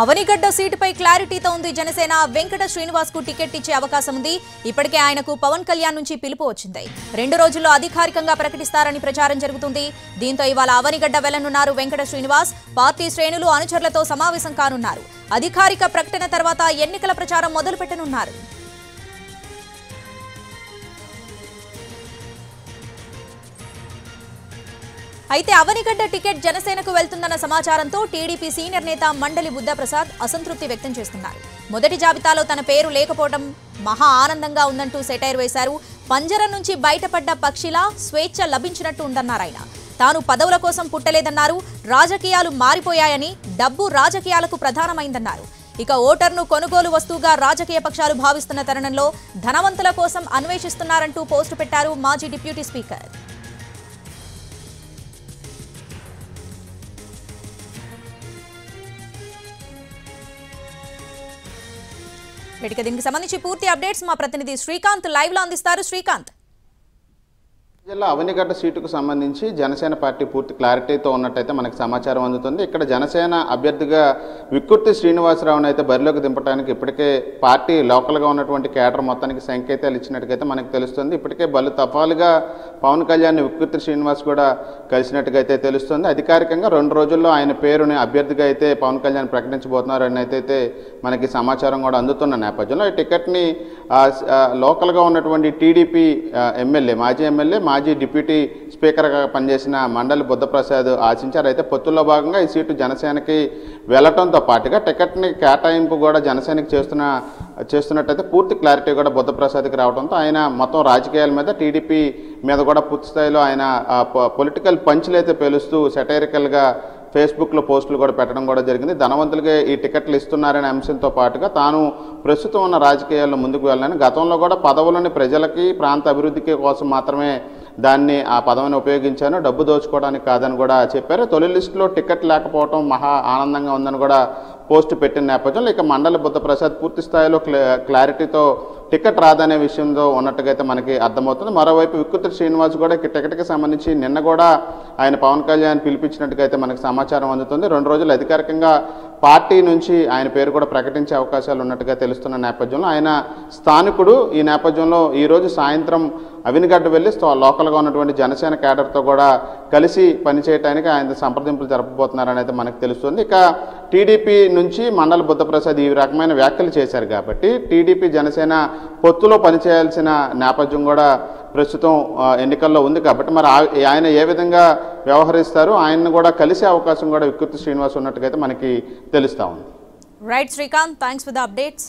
అవనిగడ్డ సీటుపై క్లారిటీతో ఉంది జనసేన. వెంకట శ్రీనివాస్కు టికెట్ ఇచ్చే అవకాశం ఉంది. ఇప్పటికే ఆయనకు పవన్ కళ్యాణ్ నుంచి పిలుపు వచ్చింది. రెండు రోజుల్లో అధికారికంగా ప్రకటిస్తారని ప్రచారం జరుగుతుంది. దీంతో ఇవాళ అవనిగడ్డ వెళ్ళనున్నారు వెంకట శ్రీనివాస్. పార్టీ శ్రేణులు అనుచరులతో సమావేశం కానున్నారు. అధికారిక ప్రకటన తర్వాత ఎన్నికల ప్రచారం మొదలుపెట్టనున్నారు. అయితే అవనిగడ్డ టికెట్ జనసేనకు వెళ్తుందన్న సమాచారంతో టీడీపీ సీనియర్ నేత మండలి బుద్ధప్రసాద్ అసంతృప్తి వ్యక్తం చేస్తున్నారు. మొదటి జాబితాలో తన పేరు లేకపోవడం మహా ఆనందంగా ఉందంటూ సెటైర్ వేశారు. పంజరం నుంచి బయటపడ్డ పక్షిలా స్వేచ్ఛ లభించినట్టు ఉందన్నారు ఆయన. తాను పదవుల కోసం పుట్టలేదన్నారు. రాజకీయాలు మారిపోయాయని డబ్బు రాజకీయాలకు ప్రధానమైందన్నారు. ఇక ఓటర్ను కొనుగోలు వస్తువుగా రాజకీయ పక్షాలు భావిస్తున్న తరుణంలో ధనవంతుల కోసం అన్వేషిస్తున్నారంటూ పోస్టు పెట్టారు మాజీ డిప్యూటీ స్పీకర్. ఇక దీనికి సంబంధించి పూర్తి అప్డేట్స్ మా ప్రతినిధి శ్రీకాంత్ లైవ్లో అందిస్తారు. శ్రీకాంత్. జిల్లా అవనిగడ్డ సీటుకు సంబంధించి జనసేన పార్టీ పూర్తి క్లారిటీతో ఉన్నట్టయితే మనకు సమాచారం అందుతుంది. ఇక్కడ జనసేన అభ్యర్థిగా విక్కుర్తి శ్రీనివాసరావును అయితే బరిలోకి దింపడానికి ఇప్పటికే పార్టీ లోకల్గా ఉన్నటువంటి కేటర్ మొత్తానికి సంకేతాలు ఇచ్చినట్టుగైతే మనకు తెలుస్తుంది. ఇప్పటికే బలు తఫాలుగా పవన్ కళ్యాణ్ విక్కుర్తి శ్రీనివాస్ కూడా కలిసినట్టుగా అయితే తెలుస్తుంది. అధికారికంగా రెండు రోజుల్లో ఆయన పేరుని అభ్యర్థిగా అయితే పవన్ కళ్యాణ్ ప్రకటించబోతున్నారని అయితే మనకి సమాచారం కూడా అందుతున్న నేపథ్యంలో ఈ టికెట్ని లోకల్గా ఉన్నటువంటి టీడీపీ ఎమ్మెల్యే మాజీ ఎమ్మెల్యే మాజీ డిప్యూటీ స్పీకర్గా పనిచేసిన మండలి బుద్ధప్రసాద్ ఆశించారు. అయితే పొత్తుల్లో భాగంగా ఈ సీటు జనసేనకి వెళ్ళటంతో పాటుగా టికెట్ని కేటాయింపు కూడా జనసేనకి చేస్తున్న చేస్తున్నట్టయితే పూర్తి క్లారిటీ కూడా బుద్ధప్రసాద్కి రావడంతో ఆయన మొత్తం రాజకీయాల మీద టీడీపీ మీద కూడా పూర్తి స్థాయిలో ఆయన పొలిటికల్ పంచులు అయితే పేలుస్తూ సెటైరికల్గా ఫేస్బుక్లో పోస్టులు కూడా పెట్టడం కూడా జరిగింది. ధనవంతులకే ఈ టికెట్లు ఇస్తున్నారనే అంశంతో పాటుగా తాను ప్రస్తుతం ఉన్న రాజకీయాల్లో ముందుకు వెళ్ళాలని గతంలో కూడా పదవులని ప్రజలకి ప్రాంత అభివృద్ధికి కోసం మాత్రమే దాన్ని ఆ పదవిని ఉపయోగించాను డబ్బు దోచుకోవడానికి కాదని కూడా చెప్పారు. తొలి లిస్టులో టికెట్ లేకపోవడం మహా ఆనందంగా ఉందని కూడా పోస్ట్ పెట్టిన నేపథ్యంలో ఇక మండలి బుద్ధప్రసాద్ పూర్తి స్థాయిలో క్లారిటీతో టికెట్ రాదనే విషయంలో ఉన్నట్టుగా అయితే మనకి అర్థమవుతుంది. మరోవైపు వికృతి శ్రీనివాస్ కూడా టికెట్కి సంబంధించి నిన్న కూడా ఆయన పవన్ కళ్యాణ్ పిలిపించినట్టుగా అయితే మనకు సమాచారం అందుతుంది. రెండు రోజులు అధికారికంగా పార్టీ నుంచి ఆయన పేరు కూడా ప్రకటించే అవకాశాలు ఉన్నట్టుగా తెలుస్తున్న నేపథ్యంలో ఆయన స్థానికుడు. ఈ నేపథ్యంలో ఈరోజు సాయంత్రం అవినిగడ్డ వెళ్ళి లోకల్గా ఉన్నటువంటి జనసేన క్యాడర్తో కూడా కలిసి పనిచేయడానికి ఆయన సంప్రదింపులు జరపబోతున్నారని అయితే మనకు తెలుస్తుంది. ఇక టీడీపీ నుంచి మండల బుద్ధప్రసాద్ ఈ రకమైన వ్యాఖ్యలు చేశారు కాబట్టి టీడీపీ జనసేన పొత్తులో పనిచేయాల్సిన నేపథ్యం కూడా ప్రస్తుతం ఎన్నికల్లో ఉంది కాబట్టి మరి ఆయన ఏ విధంగా వ్యవహరిస్తారు ఆయన్ను కూడా కలిసే అవకాశం కూడా వికృతి శ్రీనివాస్ ఉన్నట్టుగా అయితే మనకి తెలుస్తూ ఉంది. Right Srikanth thanks for the updates